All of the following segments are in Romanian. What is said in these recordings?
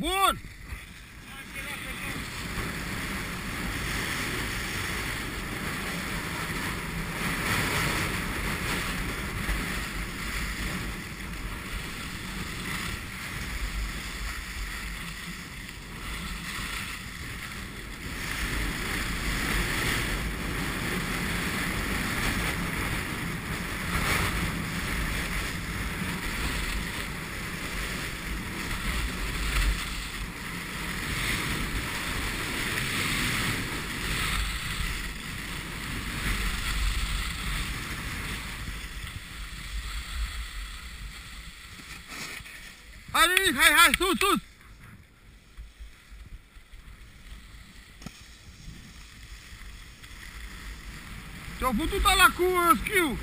One. Hai, Ninic, hai, hai, sus, sus! Ce-au putut ala cu uh, schiu!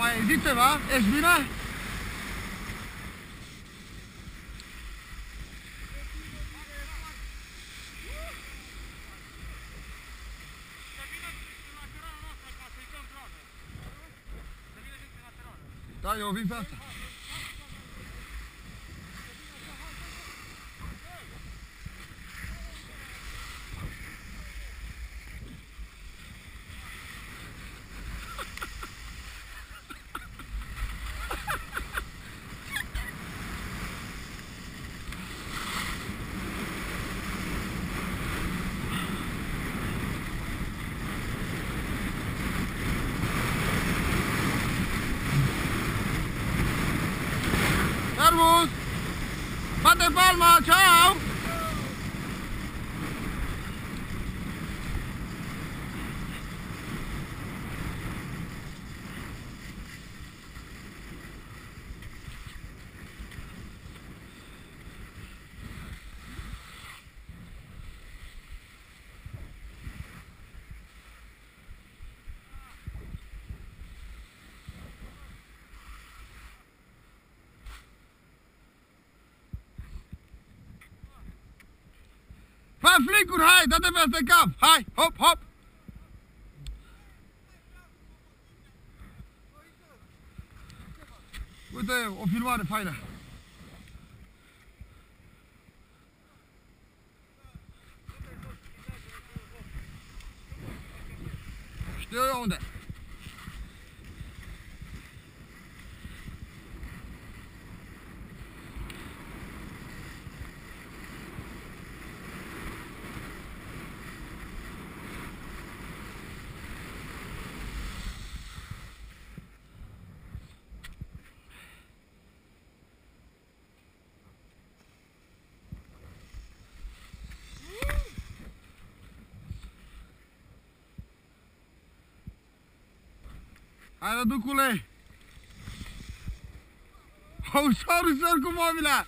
Mai zici ceva? Ești bine? Da, eu vin pe asta. 干嘛去？Flicuri, hai, dă-te peste cap! Hai, hop, hop! Uite, o filmare faină! Știu eu unde. Hadi com o móvel lá.